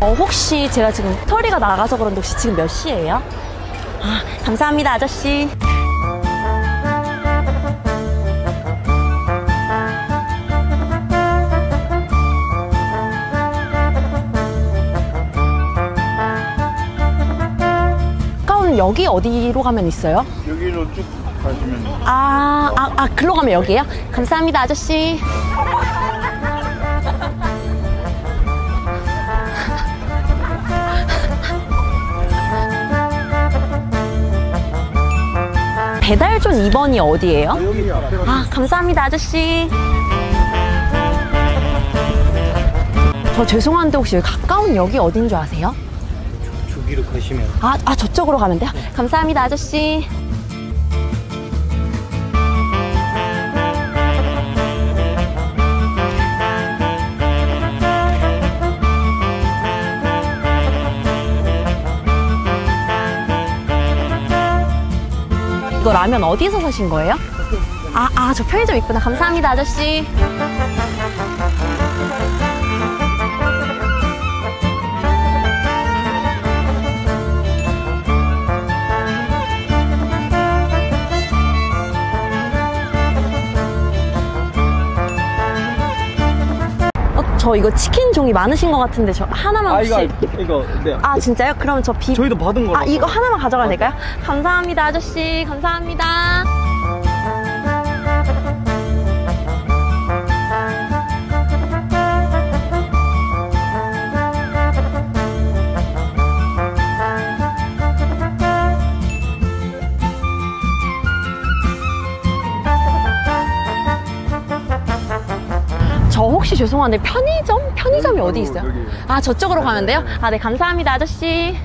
어, 혹시 제가 지금 스토리가 나가서 그런데 혹시 지금 몇 시예요? 아, 감사합니다, 아저씨. 가까운 여기 어디로 가면 있어요? 여기로 쭉 가시면 아, 아, 아, 글로 가면 여기에요? 감사합니다, 아저씨. 배달존 2번이 어디예요? 아, 감사합니다, 아저씨. 저 죄송한데 혹시 가까운 역이 어딘 줄 아세요? 저기로 가시면 아, 아 저쪽으로 가면 돼요? 감사합니다, 아저씨. 이거 라면 어디서 사신 거예요? 아, 아, 저 편의점 있구나. 감사합니다, 아저씨. 이거 치킨 종이 많으신 것 같은데 저 하나만 아 혹시 이거 이거 네 아 진짜요? 그럼 저 비... 저희도 받은 거라서 아 이거 하나만 가져가도 될까요? 감사합니다 아저씨 감사합니다 혹시 죄송한데 편의점? 편의점이 어디 있어요? 아 저쪽으로 가면 돼요? 아 네 감사합니다 아저씨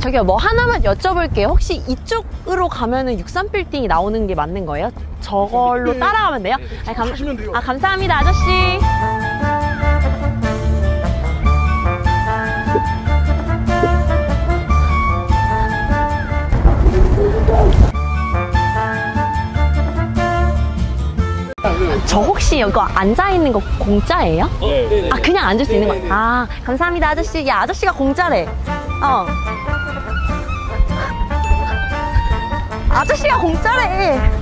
저기요 뭐 하나만 여쭤볼게요 혹시 이쪽으로 가면은 63빌딩이 나오는 게 맞는 거예요? 저걸로 네. 따라가면 돼요? 아, 감. 아 감사합니다 아저씨 저 혹시 이거 앉아 있는 거 공짜예요? 네. 아 그냥 앉을 수 있는 거. 아 감사합니다 아저씨. 야 아저씨가 공짜래. 어. 아저씨가 공짜래.